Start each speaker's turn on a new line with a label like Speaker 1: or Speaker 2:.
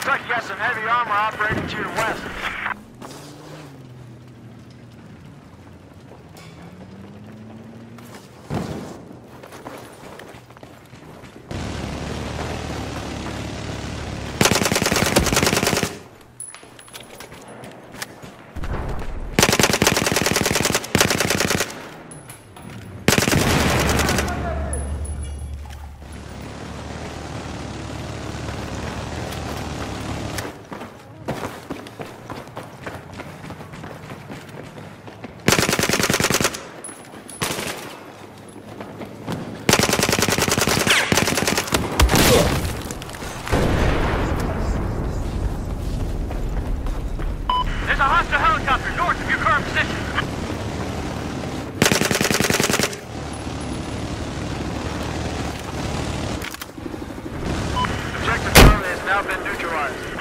Speaker 1: You got some heavy armor operating to your west. Objective Charlie has now been neutralized.